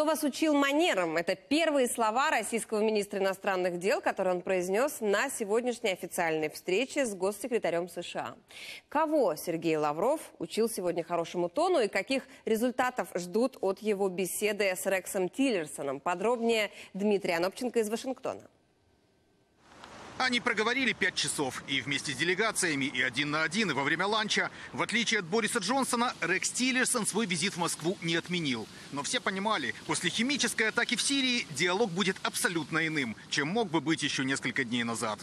Кто вас учил манерам? Это первые слова российского министра иностранных дел, которые он произнес на сегодняшней официальной встрече с госсекретарем США. Кого Сергей Лавров учил сегодня хорошему тону и каких результатов ждут от его беседы с Рексом Тиллерсоном? Подробнее Дмитрий Анопченко из Вашингтона. Они проговорили пять часов и вместе с делегациями, и один на один, и во время ланча. В отличие от Бориса Джонсона, Рекс Тиллерсон свой визит в Москву не отменил. Но все понимали, после химической атаки в Сирии диалог будет абсолютно иным, чем мог бы быть еще несколько дней назад.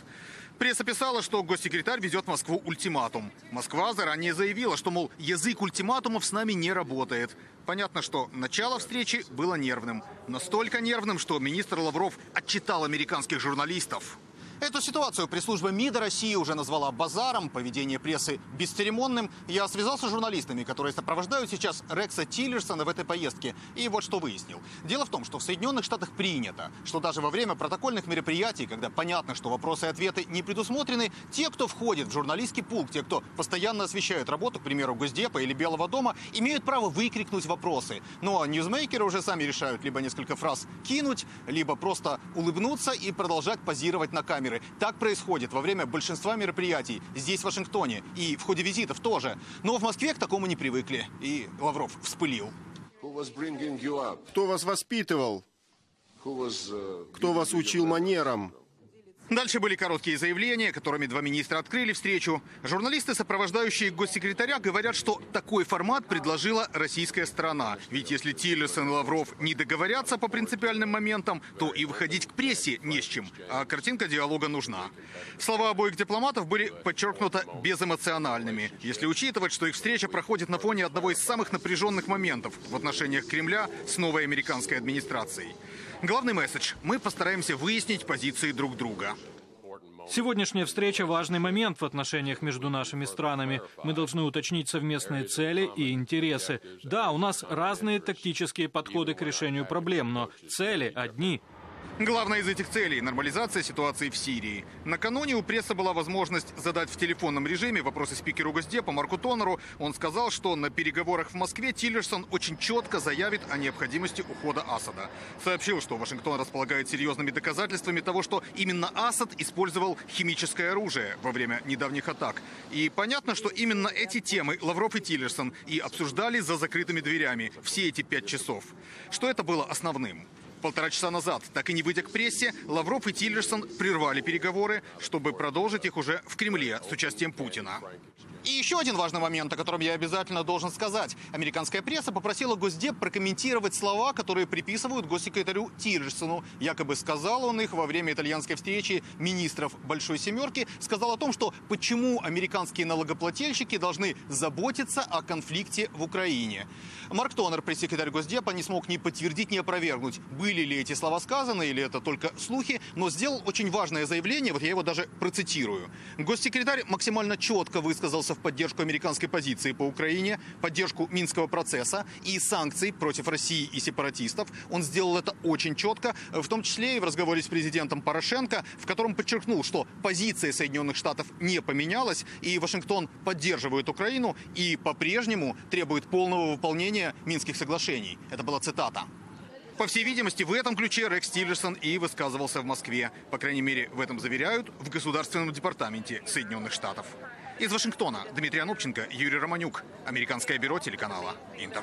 Пресса писала, что госсекретарь везет в Москву ультиматум. Москва заранее заявила, что, мол, язык ультиматумов с нами не работает. Понятно, что начало встречи было нервным. Настолько нервным, что министр Лавров отчитал американских журналистов. Эту ситуацию пресс-служба МИДа России уже назвала базаром, поведение прессы бесцеремонным. Я связался с журналистами, которые сопровождают сейчас Рекса Тиллерсона в этой поездке. И вот что выяснил. Дело в том, что в Соединенных Штатах принято, что даже во время протокольных мероприятий, когда понятно, что вопросы и ответы не предусмотрены, те, кто входит в журналистский пункт, те, кто постоянно освещает работу, к примеру, Госдепа или Белого дома, имеют право выкрикнуть вопросы. Ну а ньюзмейкеры уже сами решают либо несколько фраз кинуть, либо просто улыбнуться и продолжать позировать на камеру камеры. Так происходит во время большинства мероприятий здесь, в Вашингтоне, и в ходе визитов тоже. Но в Москве к такому не привыкли. И Лавров вспылил. Кто вас воспитывал? Кто вас учил манерам? Дальше были короткие заявления, которыми два министра открыли встречу. Журналисты, сопровождающие госсекретаря, говорят, что такой формат предложила российская сторона. Ведь если Тиллерсон и Лавров не договорятся по принципиальным моментам, то и выходить к прессе не с чем. А картинка диалога нужна. Слова обоих дипломатов были подчеркнуто безэмоциональными, если учитывать, что их встреча проходит на фоне одного из самых напряженных моментов в отношениях Кремля с новой американской администрацией. Главный месседж – мы постараемся выяснить позиции друг друга. Сегодняшняя встреча – важный момент в отношениях между нашими странами. Мы должны уточнить совместные цели и интересы. Да, у нас разные тактические подходы к решению проблем, но цели одни – Главная из этих целей – нормализация ситуации в Сирии. Накануне у прессы была возможность задать в телефонном режиме вопросы спикеру Госдепа Марку Тонеру. Он сказал, что на переговорах в Москве Тиллерсон очень четко заявит о необходимости ухода Асада. Сообщил, что Вашингтон располагает серьезными доказательствами того, что именно Асад использовал химическое оружие во время недавних атак. И понятно, что именно эти темы Лавров и Тиллерсон и обсуждали за закрытыми дверями все эти пять часов. Что это было основным? Полтора часа назад, так и не выйдя к прессе, Лавров и Тиллерсон прервали переговоры, чтобы продолжить их уже в Кремле с участием Путина. И еще один важный момент, о котором я обязательно должен сказать. Американская пресса попросила Госдеп прокомментировать слова, которые приписывают госсекретарю Тиллерсону. Якобы сказал он их во время итальянской встречи министров Большой Семерки. Сказал о том, что почему американские налогоплательщики должны заботиться о конфликте в Украине. Марк Тонер, пресс-секретарь Госдепа, не смог ни подтвердить, ни опровергнуть, были ли эти слова сказаны или это только слухи, но сделал очень важное заявление, вот я его даже процитирую. Госсекретарь максимально четко высказался в поддержку американской позиции по Украине, поддержку Минского процесса и санкций против России и сепаратистов. Он сделал это очень четко, в том числе и в разговоре с президентом Порошенко, в котором подчеркнул, что позиция Соединенных Штатов не поменялась, и Вашингтон поддерживает Украину и по-прежнему требует полного выполнения Минских соглашений. Это была цитата. По всей видимости, в этом ключе Рекс Тиллерсон и высказывался в Москве. По крайней мере, в этом заверяют в Государственном департаменте Соединенных Штатов. Из Вашингтона Дмитрий Анопченко, Юрий Романюк. Американское бюро телеканала «Интер».